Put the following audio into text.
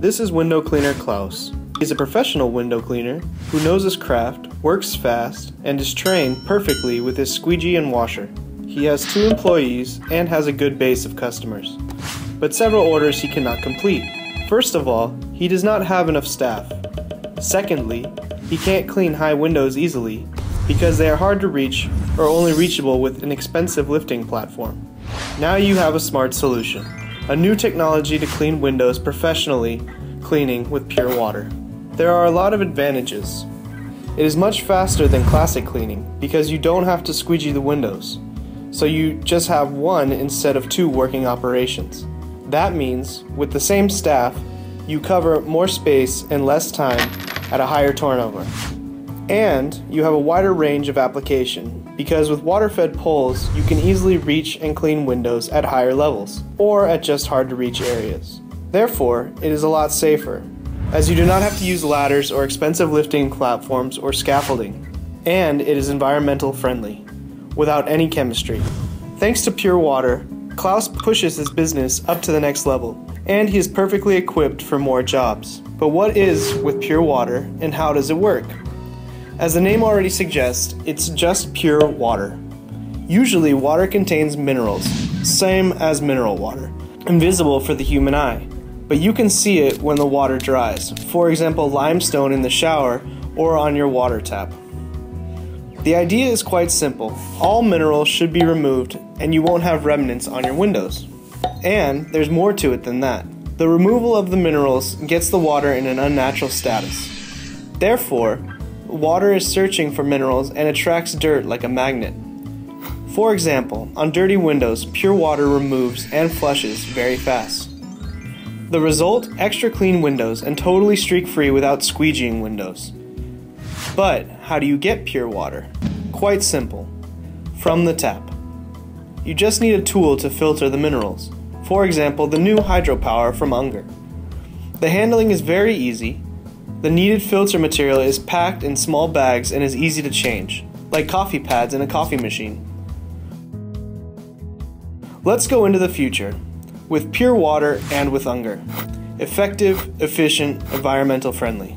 This is window cleaner Klaus. He's a professional window cleaner who knows his craft, works fast, and is trained perfectly with his squeegee and washer. He has two employees and has a good base of customers, but several orders he cannot complete. First of all, he does not have enough staff. Secondly, he can't clean high windows easily because they are hard to reach or only reachable with an expensive lifting platform. Now you have a smart solution a new technology to clean windows professionally cleaning with pure water. There are a lot of advantages. It is much faster than classic cleaning because you don't have to squeegee the windows, so you just have one instead of two working operations. That means, with the same staff, you cover more space in less time at a higher turnover. And you have a wider range of application because with water fed poles, you can easily reach and clean windows at higher levels or at just hard to reach areas. Therefore, it is a lot safer, as you do not have to use ladders or expensive lifting platforms or scaffolding, and it is environmental friendly, without any chemistry. Thanks to pure water, Klaus pushes his business up to the next level, and he is perfectly equipped for more jobs. But what is with pure water, and how does it work? As the name already suggests, it's just pure water. Usually, water contains minerals, same as mineral water, invisible for the human eye, but you can see it when the water dries, for example, limestone in the shower or on your water tap. The idea is quite simple. All minerals should be removed and you won't have remnants on your windows. And there's more to it than that. The removal of the minerals gets the water in an unnatural status. Therefore, water is searching for minerals and attracts dirt like a magnet. For example, on dirty windows, pure water removes and flushes very fast. The result extra clean windows and totally streak free without squeegeeing windows. But how do you get pure water? Quite simple from the tap. You just need a tool to filter the minerals, for example, the new hydropower from Unger. The handling is very easy the needed filter material is packed in small bags and is easy to change, like coffee pads in a coffee machine. Let's go into the future, with pure water and with Unger. Effective, efficient, environmental friendly.